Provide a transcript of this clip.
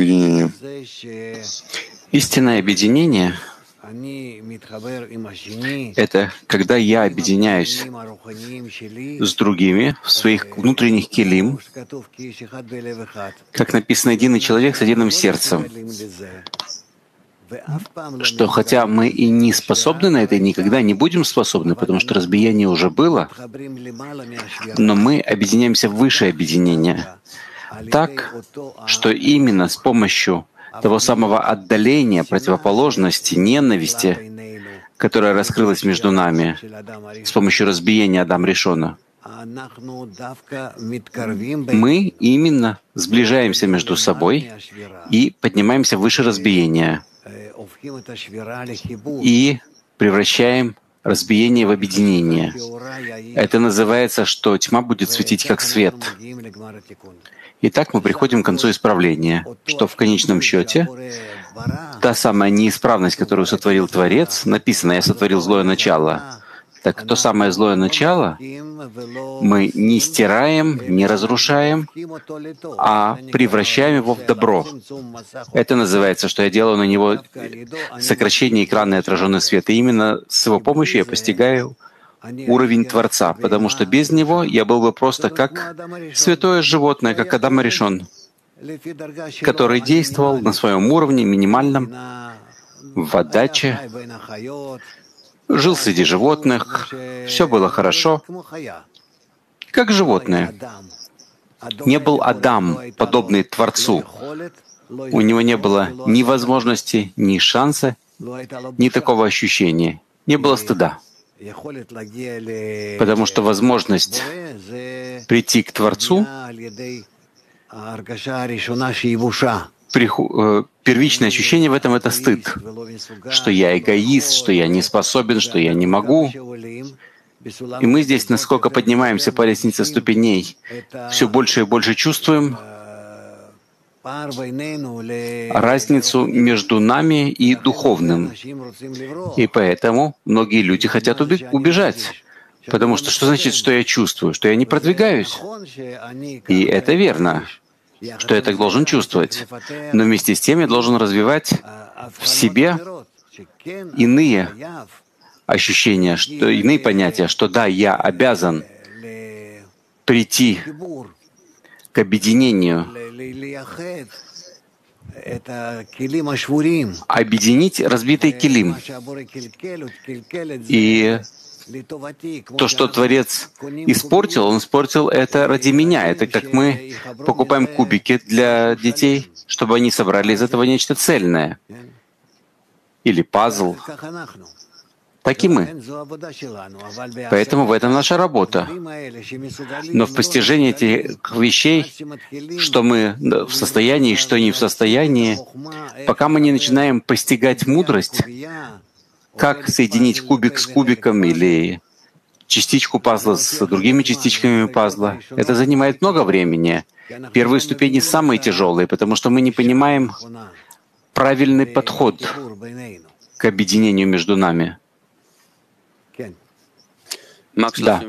объединения. Истинное объединение — это когда я объединяюсь с другими в своих внутренних килим, как написано «единый человек с единым сердцем», что хотя мы и не способны на это, и никогда не будем способны, потому что разбиение уже было, но мы объединяемся в высшее объединение, так, что именно с помощью того самого отдаления, противоположности, ненависти, которая раскрылась между нами с помощью разбиения Адам Решона, мы именно сближаемся между собой и поднимаемся выше разбиения и превращаем разбиение в объединение. Это называется, что тьма будет светить как свет. Итак, мы приходим к концу исправления, что в конечном счете та самая неисправность, которую сотворил Творец, написано «Я сотворил злое начало», так то самое злое начало мы не стираем, не разрушаем, а превращаем его в добро. Это называется, что я делаю на него сокращение экрана и отраженный свет. И именно с его помощью я постигаю уровень Творца, потому что без него я был бы просто как святое животное, как Адам решен, который действовал на своем уровне минимальном в отдаче, жил среди животных, все было хорошо, как животные. Не был Адам, подобный Творцу. У него не было ни возможности, ни шанса, ни такого ощущения. Не было стыда. Потому что возможность прийти к Творцу первичное ощущение в этом — это стыд, что я эгоист, что я не способен, что я не могу. И мы здесь, насколько поднимаемся по лестнице ступеней, все больше и больше чувствуем разницу между нами и духовным. И поэтому многие люди хотят убежать. Потому что что значит, что я чувствую? Что я не продвигаюсь. И это верно что я так должен чувствовать. Но вместе с тем я должен развивать в себе иные ощущения, что иные понятия, что да, я обязан прийти к объединению, объединить разбитый килим и то, что Творец испортил, Он испортил это ради меня. Это как мы покупаем кубики для детей, чтобы они собрали из этого нечто цельное. Или пазл. Так и мы. Поэтому в этом наша работа. Но в постижении этих вещей, что мы в состоянии, что не в состоянии, пока мы не начинаем постигать мудрость, как соединить кубик с кубиком или частичку пазла с другими частичками пазла. Это занимает много времени. Первые ступени самые тяжелые, потому что мы не понимаем правильный подход к объединению между нами. Да.